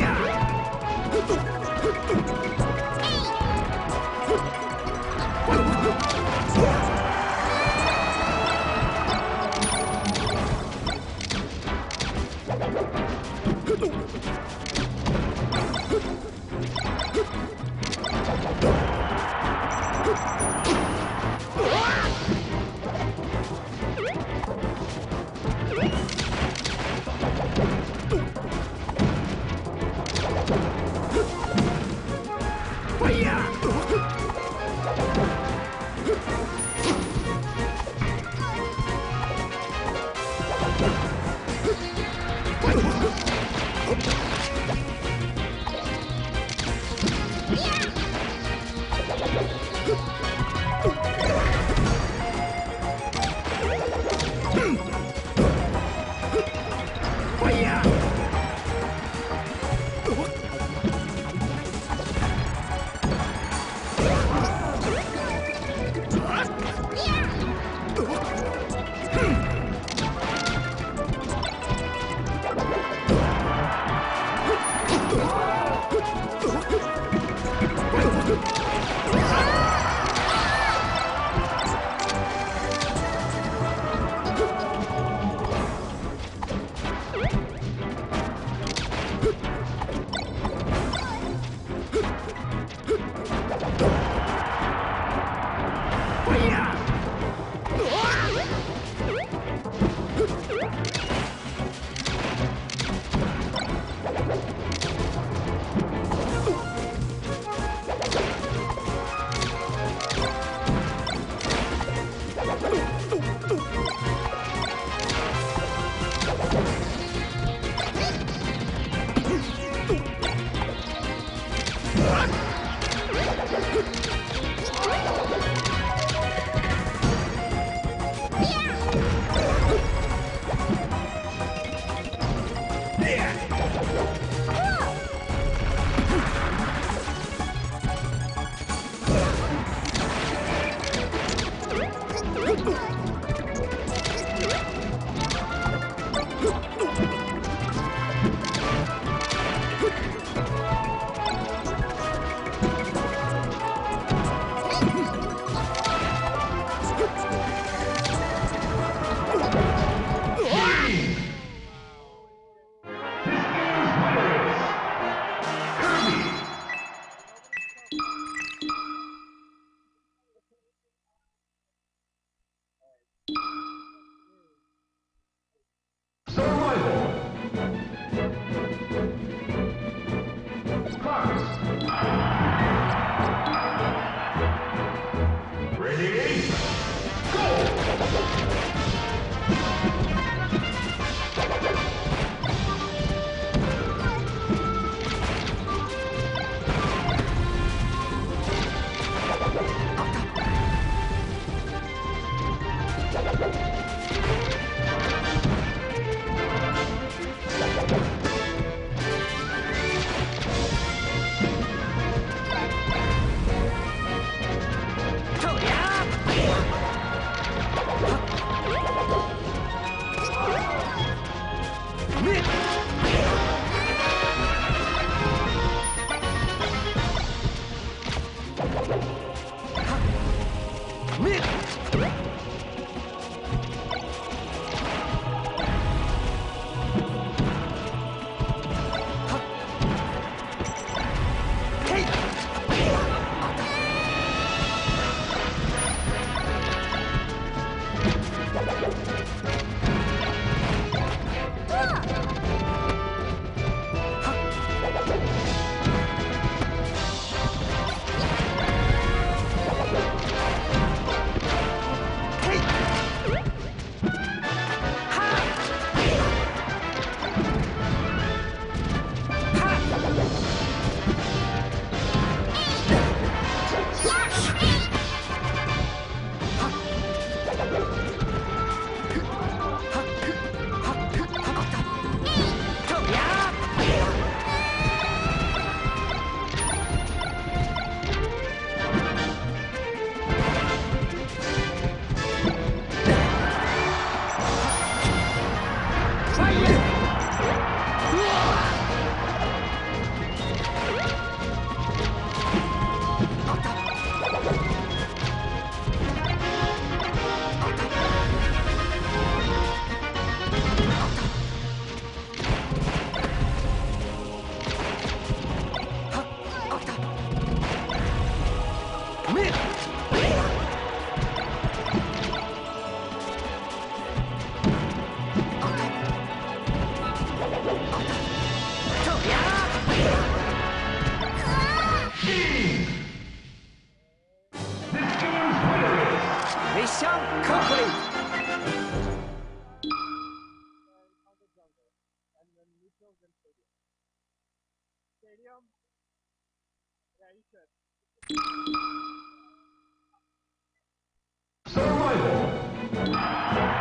や。あ! Ha!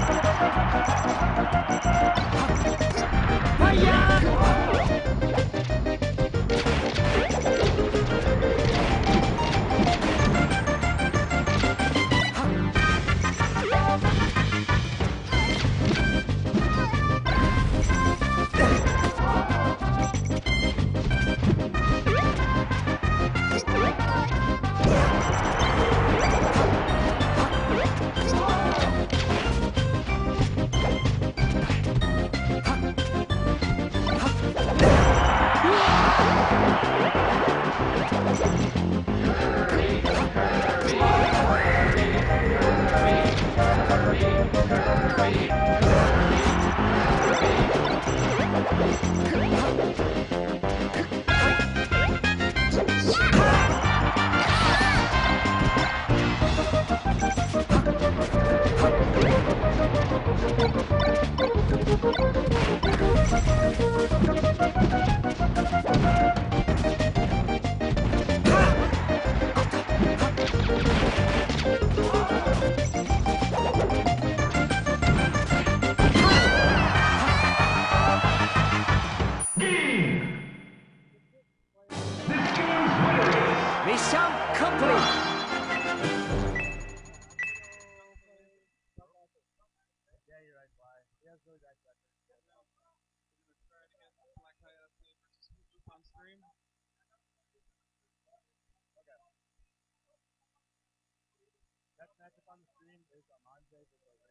错。Oh, my God. back up on the stream is Amon David.